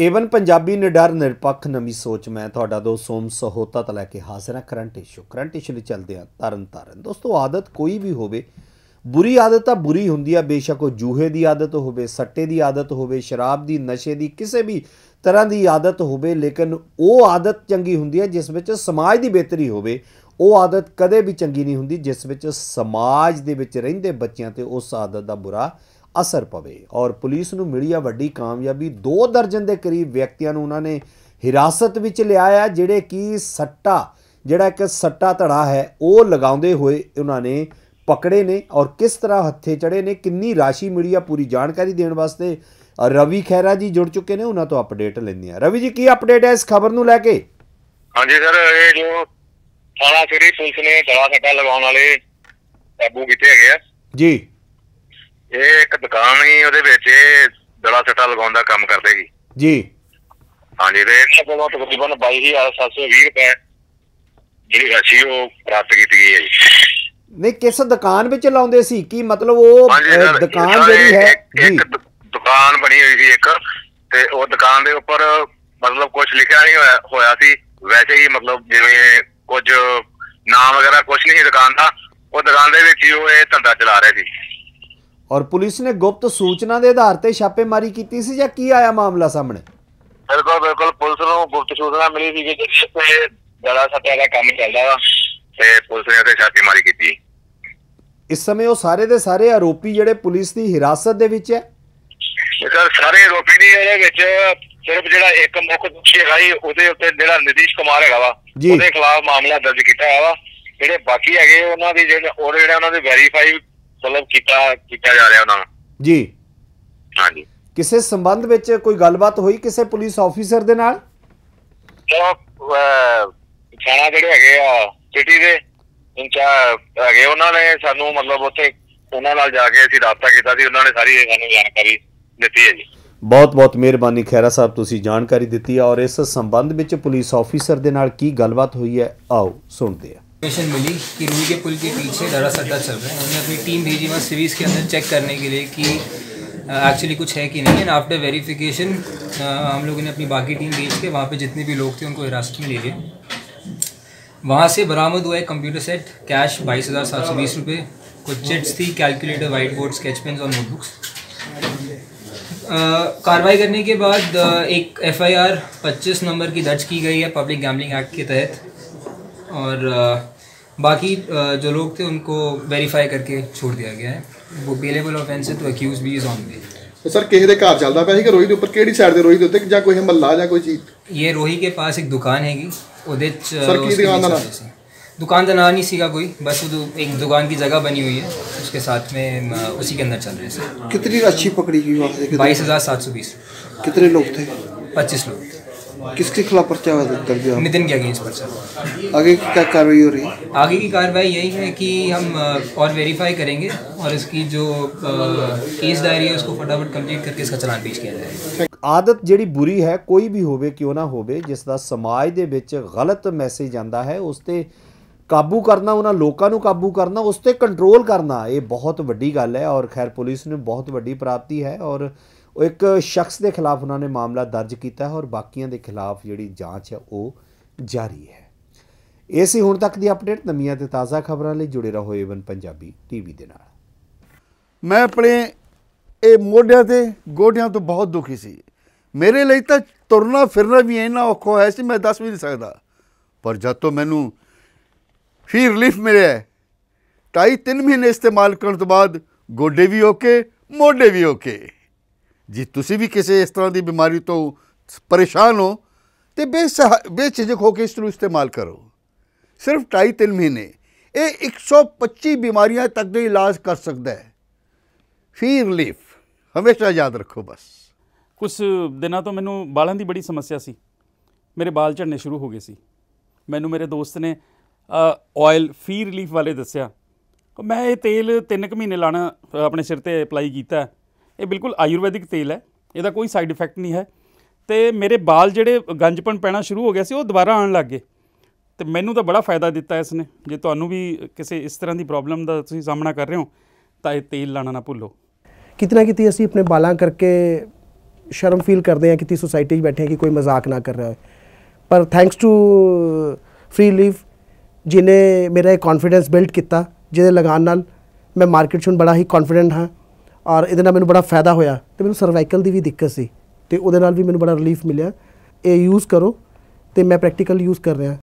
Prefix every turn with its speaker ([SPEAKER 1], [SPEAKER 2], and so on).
[SPEAKER 1] Avon Punjabi ਨਿਡਰ ਨਿਰਪੱਖ ਨਵੀਂ ਸੋਚ ਮੈਂ ਤੁਹਾਡਾ ਦੋਸਤ ਸੋਮ ਸਹੋਤਾ ਤੋਂ ਲੈ ਕੇ ਹਾਜ਼ਰ ਹਾਂ ਕਰੰਟ ਇਸ਼ੂ ਕਰੰਟ ਇਸ਼ੂ ਲਈ ਚੱਲਦੇ ਹਾਂ ਤਰਨ ਤਾਰਨ ਦੋਸਤੋ, ਆਦਤ ਕੋਈ ਵੀ ਹੋਵੇ, ਬੁਰੀ ਆਦਤ ਤਾਂ ਬੁਰੀ ਹੁੰਦੀ ਆ, ਬੇਸ਼ੱਕ ਉਹ ਜੂਹੇ ਦੀ ਆਦਤ ਹੋਵੇ, ਸੱਟੇ ਦੀ ਆਦਤ ਹੋਵੇ, ਸ਼ਰਾਬ ਦੀ, ਨਸ਼ੇ ਦੀ, ਕਿਸੇ ਵੀ ਤਰ੍ਹਾਂ ਦੀ ਆਦਤ ਹੋਵੇ, ਲੇਕਿਨ ਉਹ ਆਦਤ ਚੰਗੀ ਹੁੰਦੀ ਹੈ ਜਿਸ ਵਿੱਚ ਸਮਾਜ ਦੀ ਬਿਹਤਰੀ ਹੋਵੇ, ਉਹ ਆਦਤ ਕਦੇ ਵੀ ਚੰਗੀ ਨਹੀਂ ਹੁੰਦੀ ਜਿਸ ਵਿੱਚ ਸਮਾਜ ਦੇ ਵਿੱਚ ਰਹਿੰਦੇ ਬੱਚਿਆਂ ਤੇ ਉਸ ਆਦਤ ਦਾ ਬੁਰਾ ਅਸਰ ਪਵੇ। ਔਰ ਪੁਲਿਸ ਨੂੰ ਮਿਲੀ ਆ ਵੱਡੀ ਕਾਮਯਾਬੀ। 2 ਦਰਜਨ ਦੇ ਕਰੀਬ ਵਿਅਕਤੀਆਂ ਨੂੰ ਉਹਨਾਂ ਨੇ ਹਿਰਾਸਤ ਵਿੱਚ ਲਿਆ ਆ ਜਿਹੜੇ ਕਿ ਸੱਟਾ ਜਿਹੜਾ ਇੱਕ ਸੱਟਾ ਧੜਾ ਹੈ ਉਹ ਲਗਾਉਂਦੇ ਹੋਏ ਉਹਨਾਂ ਨੇ ਪਕੜੇ ਨੇ ਔਰ ਕਿਸ ਤਰ੍ਹਾਂ ਹੱਥੇ ਚੜੇ ਨੇ ਕਿੰਨੀ ਰਾਸ਼ੀ ਮਿਲੀ ਆ ਪੂਰੀ ਜਾਣਕਾਰੀ ਦੇਣ ਵਾਸਤੇ। ਰਵੀ ਖੈਰਾ ਜੀ ਜੁੜ ਚੁੱਕੇ ਨੇ ਉਹਨਾਂ ਤੋਂ ਅਪਡੇਟ ਲੈਂਦੇ ਆ ਰਵੀ ਜੀ ਕੀ ਅਪਡੇਟ ਹੈ ਇਸ ਖਬਰ ਨੂੰ ਲੈ ਕੇ?
[SPEAKER 2] ਹਾਂਜੀ ਸਰ ਇਹ ਜੋ ਥਾਣਾ ਸਿਟੀ ਪੁਲਿਸ ਨੇ ਦੜਾ ਸੱਟਾ ਲਗਾਉਣ ਵਾਲੇ ਕਾਬੂ ਕੀਤੇ ਹੈਗੇ ਆ।
[SPEAKER 1] ਜੀ।
[SPEAKER 2] ਇਹ ਇੱਕ ਦੁਕਾਨ ਹੀ ਉਹਦੇ ਵਿੱਚ ਇਹ ਦੜਾ ਸੱਟਾ ਲਗਾਉਣ ਦਾ ਕੰਮ ਕਰਦੇ ਸੀ।
[SPEAKER 1] ਜੀ।
[SPEAKER 2] ਹਾਂਜੀ ਤੇ ਇਹਨਾਂ ਕੋਲੋਂ ਤਕਰੀਬਨ 22720 ਰੁਪਏ ਜਿਹੜੀ ਰਾਸ਼ੀ ਉਹ ਪ੍ਰਾਪਤ ਕੀਤੀ ਗਈ ਹੈ ਜੀ।
[SPEAKER 1] ਨਹੀਂ ਕਿਸ ਦੁਕਾਨ ਵਿੱਚ ਲਾਉਂਦੇ ਸੀ? ਕੀ ਮਤਲਬ ਉਹ ਦੁਕਾਨ ਜਿਹੜੀ ਹੈ? ਜੀ।
[SPEAKER 2] ਦੁਕਾਨ ਬਣੀ ਹੋਈ ਸੀ ਇੱਕ ਤੇ ਉਹ ਦੁਕਾਨ ਦੇ ਉੱਪਰ ਮਤਲਬ ਕੁਝ ਲਿਖਿਆ ਨਹੀਂ ਹੋਇਆ ਹੋਇਆ ਸੀ। ਵੈਸੇ ਹੀ ਮਤਲਬ ਜਿਵੇਂ ਕੁਝ ਨਾਮ ਵਗੈਰਾ ਕੁਝ ਨਹੀਂ ਸੀ ਦੁਕਾਨ ਦਾ ਉਹ ਦੁਕਾਨ ਦੇ ਵਿੱਚ ਹੀ ਉਹ ਇਹ ਧੰਦਾ ਚਲਾ ਰਹੇ ਸੀ।
[SPEAKER 1] ਔਰ ਪੁਲਿਸ ਨੇ ਗੁਪਤ ਸੂਚਨਾ ਦੇ ਆਧਾਰ ਤੇ ਛਾਪੇਮਾਰੀ ਕੀਤੀ ਸੀ ਜਾਂ ਕੀ ਆਇਆ ਮਾਮਲਾ ਸਾਹਮਣੇ?
[SPEAKER 2] ਬਿਲਕੁਲ ਬਿਲਕੁਲ ਪੁਲਿਸ ਨੂੰ ਗੁਪਤ ਸੂਚਨਾ ਮਿਲੀ ਸੀ ਕਿ ਜਿੱਥੇ ਸੱਟਿਆ ਦਾ ਕੰਮ ਚੱਲਦਾ ਵਾ ਤੇ ਪੁਲਿਸ ਨੇ ਉਹਤੇ ਛਾਪੇਮਾਰੀ ਕੀਤੀ।
[SPEAKER 1] ਇਸ ਸਮੇਂ ਉਹ ਸਾਰੇ ਦੇ ਸਾਰੇ ਆਰੋਪੀ ਜਿਹੜੇ ਪੁਲਿਸ ਦੀ ਹਿਰਾਸਤ ਦੇ ਵਿੱਚ ਹੈ?
[SPEAKER 2] ਤੇ ਸਰ ਸਾਰੇ ਆਰੋਪੀ ਨਹੀਂ ਇਹਦੇ ਵਿੱਚ ਸਿਰਫ ਜਿਹੜਾ ਇੱਕ ਮੁੱਖ ਦੋਸ਼ੀ ਹੈਗਾ ਜੀ ਉਹਦੇ ਉੱਤੇ ਜਿਹੜਾ ਨਿਤੀਸ਼ ਕੁਮਾਰ ਹੈਗਾ ਵਾ। ਉਹਦੇ ਖਿਲਾਫ ਮਾਮਲਾ ਦਰਜ ਕੀਤਾ ਹੋਇਆ ਵਾ। ਜਿਹੜੇ ਬਾਕੀ ਹੈਗੇ ਉਹਨਾਂ ਦੀ ਜਿਹੜੇ ਉਹ ਜਿਹੜਾ ਉਹਨਾਂ ਦੇ ਵੈਰੀਫਾਈ ਮਤਲਬ ਕੀਤਾ ਕੀਤਾ ਜਾ ਰਿਹਾ ਉਹਨਾਂ ਨੂੰ
[SPEAKER 1] ਜੀ।
[SPEAKER 2] ਹਾਂਜੀ।
[SPEAKER 1] ਕਿਸੇ ਸੰਬੰਧ ਵਿੱਚ ਕੋਈ ਗੱਲਬਾਤ ਹੋਈ ਕਿਸੇ ਪੁਲਿਸ ਆਫੀਸਰ ਦੇ ਨਾਲ?
[SPEAKER 2] ਥਾਣਾ ਜਿਹੜੇ ਹੈਗੇ ਆ ਸਿਟੀ ਦੇ ਇੰਚਾਰਜ ਹੈਗੇ ਉਹਨਾਂ ਨੇ ਸਾਨੂੰ ਮਤਲਬ ਉੱਥੇ ਉਹਨਾਂ ਨਾਲ ਜਾ ਕੇ ਅਸੀਂ ਰਾਬਤਾ ਕੀਤਾ ਸੀ ਉਹਨਾਂ ਨੇ ਸਾਰੀ ਇਹ ਸਾਨੂੰ ਜਾਣਕਾਰੀ ਦਿੱਤੀ ਹੈ ਜੀ।
[SPEAKER 1] ਬਹੁਤ ਬਹੁਤ ਮਿਹਰਬਾਨੀ ਖੈਰਾ ਸਾਹਿਬ ਤੁਸੀਂ ਜਾਣਕਾਰੀ ਦਿੱਤੀ ਔਰ ਇਸ ਸੰਬੰਧ ਵਿੱਚ ਪੁਲਿਸ ਆਫੀਸਰ ਦੇ ਨਾਲ ਕੀ ਗੱਲਬਾਤ ਹੋਈ ਹੈ ਆਓ ਸੁਣਦੇ ਹਾਂ।
[SPEAKER 3] इन्फॉर्मेशन मिली कि रूई के पुल के पीछे दरा सट्टा चल रहा है। उन्होंने अपनी टीम भेजी वहाँ सीरीज़ के अंदर चेक करने के लिए कि एक्चुअली कुछ है कि नहीं। एंड आफ्टर वेरिफिकेशन हम लोगों ने अपनी बाकी टीम भेज के वहाँ पे जितने भी लोग थे, उनको हिरासत में ले लिए। वहाँ से बरामद हुआ है कंप्यूटर सेट कैश बाईस हज़ार सात सौ बीस रुपये कुछ चिट्स थी calculator white board sketch pen और नोटबुक्स कार्रवाई करने के बाद एक एफ़ आई आर पच्चीस नंबर की दर्ज की गई है पब्लिक गैमलिंग एक्ट के तहत। और अ, बाकी अ, जो लोग थे उनको वेरीफाई करके छोड़ दिया गया है वो बेलेबल ऑफेंस है तो अक्यूज भी इज ऑन बेल
[SPEAKER 4] ਤੇ ਸਰ ਕਿਸੇ ਦੇ ਘਰ ਚੱਲਦਾ ਪਿਆ ਸੀ ਕਿ ਰੋਹੀ ਦੇ ਉੱਪਰ ਕਿਹੜੀ ਸਾਈਡ ਦੇ ਰੋਹੀ ਦੇ ਉੱਤੇ ਕਿ ਜਾਂ ਕੋਈ ਮਹੱਲਾ ਜਾਂ ਕੋਈ ਚੀਜ਼
[SPEAKER 3] ये रोही के पास एक दुकान हैगी ਉਹਦੇ ਚ
[SPEAKER 4] Sir, की
[SPEAKER 3] उसके
[SPEAKER 4] दुकान का
[SPEAKER 3] बीच
[SPEAKER 4] नाम?
[SPEAKER 3] में से- दुकान का नाम नहीं सीखा कोई बस वो दु- एक दुकान की जगह बनी हुई है उसके साथ में अ, उसी के अंदर चल रहे हैं
[SPEAKER 5] कितनी राशि पकड़ी गई वहाँ से कितने,
[SPEAKER 3] बाईस हज़ार सात सौ बीस
[SPEAKER 5] कितने लोग थे
[SPEAKER 3] पच्चीस लोग
[SPEAKER 5] किसके खिलाफ पर्चा हुआ था दर्ज हुआ?
[SPEAKER 3] नितिन के अगेंस्ट पर चल
[SPEAKER 5] आगे की क्या कार्रवाई हो रही है
[SPEAKER 3] आगे की कार्रवाई यही है कि हम अ, और वेरीफाई करेंगे और इसकी जो केस डायरी है उसको फटाफट कंप्लीट करके इसका चलान पेश किया जाएगा
[SPEAKER 1] ਆਦਤ ਜਿਹੜੀ ਬੁਰੀ ਹੈ ਕੋਈ ਵੀ ਹੋਵੇ ਕਿਉਂ ਨਾ ਹੋਵੇ ਜਿਸ ਦਾ ਸਮਾਜ ਦੇ ਵਿੱਚ ਗਲਤ ਮੈਸੇਜ ਜਾਂਦਾ ਹੈ ਉਸ ਤੇ ਕਾਬੂ ਕਰਨਾ ਉਹਨਾਂ ਲੋਕਾਂ ਨੂੰ ਕਾਬੂ ਕਰਨਾ ਉਸ ਤੇ ਕੰਟਰੋਲ ਕਰਨਾ ਇਹ ਬਹੁਤ ਵੱਡੀ ਗੱਲ ਹੈ ਔਰ ਖੈਰ ਪੁਲਿਸ ਨੂੰ ਬਹੁਤ ਵੱਡੀ ਪ੍ਰਾਪਤੀ ਹੈ ਔਰ ਉਹ ਇੱਕ ਸ਼ਖਸ ਦੇ ਖਿਲਾਫ ਉਹਨਾਂ ਨੇ ਮਾਮਲਾ ਦਰਜ ਕੀਤਾ ਹੈ ਔਰ ਬਾਕੀਆਂ ਦੇ ਖਿਲਾਫ ਜਿਹੜੀ ਜਾਂਚ ਹੈ ਉਹ ਜਾਰੀ ਹੈ। ਇਹ ਸੀ ਹੁਣ ਤੱਕ ਦੀ ਅਪਡੇਟ। ਨਵੀਆਂ ਤੇ ਤਾਜ਼ਾ ਖਬਰਾਂ ਲਈ ਜੁੜੇ ਰਹੋ ਏਵਨ ਪੰਜਾਬੀ ਟੀਵੀ ਦੇ ਨਾਲ।
[SPEAKER 5] ਮੈਂ ਆਪਣੇ ਇਹ ਮੋਢਿਆਂ ਤੇ ਗੋਡਿਆਂ ਤੋਂ ਬਹੁਤ ਦੁਖੀ ਸੀ। ਮੇਰੇ ਲਈ ਤਾਂ ਤੁਰਨਾ ਫਿਰਨਾ ਵੀ ਇੰਨਾ ਔਖਾ ਹੋਇਆ ਸੀ, ਮੈਂ ਦੱਸ ਵੀ ਨਹੀਂ ਸਕਦਾ। ਪਰ ਜਦ ਤੋਂ ਮੈਨੂੰ ਫੀ ਰਿਲੀਫ ਮਿਲਿਆ ਢਾਈ ਤਿੰਨ ਮਹੀਨੇ ਇਸਤੇਮਾਲ ਕਰਨ ਤੋਂ ਬਾਅਦ ਗੋਡੇ ਵੀ ਓਕੇ ਮੋਢੇ ਵੀ ਓਕੇ ਜੇ ਤੁਸੀਂ ਵੀ ਕਿਸੇ ਇਸ ਤਰ੍ਹਾਂ ਦੀ ਬਿਮਾਰੀ ਤੋਂ ਪਰੇਸ਼ਾਨ ਹੋ, ਤੇ ਬੇਸਹਾ, ਬੇਝਿਜਕ ਹੋ ਕੇ ਇਸ ਨੂੰ ਇਸਤੇਮਾਲ ਕਰੋ। ਸਿਰਫ ਢਾਈ ਤਿੰਨ ਮਹੀਨੇ, ਇਹ 125 ਬਿਮਾਰੀਆਂ ਤੱਕ ਦੇ ਇਲਾਜ ਕਰ ਸਕਦਾ ਹੈ। ਫੀ ਰਿਲੀਫ ਹਮੇਸ਼ਾ ਯਾਦ ਰੱਖੋ ਬਸ।
[SPEAKER 6] ਕੁਝ ਦਿਨਾਂ ਤੋਂ ਮੈਨੂੰ ਬਾਲਾਂ ਦੀ ਬੜੀ ਸਮੱਸਿਆ ਸੀ। ਮੇਰੇ ਬਾਲ ਝੜਨੇ ਸ਼ੁਰੂ ਹੋ ਗਏ ਸੀ। ਮੈਨੂੰ ਮੇਰੇ ਦੋਸਤ ਨੇ ਆਇਲ ਫੀ ਰਿਲੀਫ ਵਾਲੇ ਦੱਸਿਆ। ਮੈਂ ਇਹ ਤੇਲ 3 ਕੁ ਮਹੀਨੇ ਲਾਣਾ ਆਪਣੇ ਸਿਰ ਤੇ ਅਪਲਾਈ ਕੀਤਾ। ਇਹ ਬਿਲਕੁਲ ਆਯੁਰਵੈਦਿਕ ਤੇਲ ਹੈ, ਇਹਦਾ ਕੋਈ ਸਾਈਡ ਇਫੈਕਟ ਨਹੀਂ ਹੈ। ਤੇ ਮੇਰੇ ਵਾਲ ਜਿਹੜੇ ਗੰਜਪਣ ਪੈਣਾ ਸ਼ੁਰੂ ਹੋ ਗਿਆ ਸੀ, ਉਹ ਦੁਬਾਰਾ ਆਉਣ ਲੱਗ ਗਏ। ਤੇ ਮੈਨੂੰ ਤਾਂ ਬੜਾ ਫਾਇਦਾ ਦਿੱਤਾ ਇਸ ਨੇ ਜੇ ਤੁਹਾਨੂੰ ਵੀ ਕਿਸੇ ਇਸ ਤਰ੍ਹਾਂ ਦੀ ਪ੍ਰੋਬਲਮ ਦਾ ਤੁਸੀਂ ਸਾਹਮਣਾ ਕਰ ਰਹੇ ਹੋ, ਤਾਂ ਇਹ ਤੇਲ ਲਾਣਾ ਨਾ ਭੁੱਲੋ।
[SPEAKER 7] ਕਿਤਨਾ ਕਿਤੇ ਅਸੀਂ ਆਪਣੇ ਬਾਲਾਂ ਕਰਕੇ ਸ਼ਰਮ ਫੀਲ ਕਰਦੇ ਹਾਂ ਕਿ ਤੀ ਸੁਸਾਇਟੀ 'ਚ ਬੈਠੇ ਕਿ ਕੋਈ ਮਜ਼ਾਕ ਨਾ ਕਰ ਰਿਹਾ ਹੋਵੇ ਪਰ ਥੈਂਕਸ ਟੂ ਫ੍ਰੀ ਲੀਵ ਜਿਨੇ ਮੇਰਾ ਇਹ ਕੌਨਫੀਡੈਂਸ ਬਿਲਡ ਕੀਤਾ, ਜਿਹਦੇ ਲਗਾਨ ਨਾਲ ਮੈਂ ਮਾਰਕੀਟ 'ਚ ਹੁਣ ਬੜਾ ਹੀ ਕੌਨਫੀਡੈਂਟ ਹਾਂ। ਔਰ ਇਹਦੇ ਨਾਲ ਮੈਨੂੰ ਬੜਾ ਫਾਇਦਾ ਹੋਇਆ ਤੇ ਮੈਨੂੰ ਸਰਵਾਈਕਲ ਦੀ ਵੀ ਦਿੱਕਤ ਸੀ ਤੇ ਉਹਦੇ ਨਾਲ ਵੀ ਮੈਨੂੰ ਬੜਾ ਰਿਲੀਫ ਮਿਲਿਆ। ਇਹ ਯੂਜ਼ ਕਰੋ ਤੇ ਮੈਂ ਪ੍ਰੈਕਟੀਕਲ ਯੂਜ਼ ਕਰ ਰਿਹਾ।